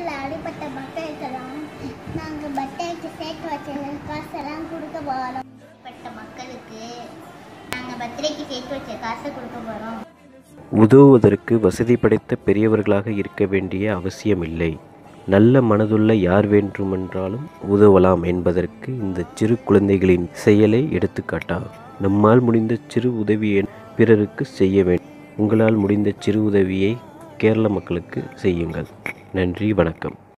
விபத்தில் அடிப்பட்ட மக்களுக்கெல்லாம் நாங்கள் பர்த்டேக்கு சேர்த்து வச்ச காசெல்லாம் கொடுக்க போகிறோம் அடிப்பட்ட மக்களுக்கு நாங்கள் பர்த்டேக்கு சேர்த்து வச்ச காசை கொடுக்க போகிறோம் உதவுவதற்கு வசதி படைத்த பெரியவர்களாக இருக்க வேண்டிய அவசியமில்லை. நல்ல மனதுள்ள யார் வேண்டுமென்றாலும் உதவலாம் என்பதற்கு இந்த சிறு குழந்தைகளின் செயலை எடுத்துக்காட்டாகும் நம்மால் முடிந்த சிறு உதவியை பிறருக்கு செய்ய வேண்டும் உங்களால் முடிந்த சிறு உதவியை கேரள மக்களுக்கு செய்யுங்கள். நன்றி வணக்கம்.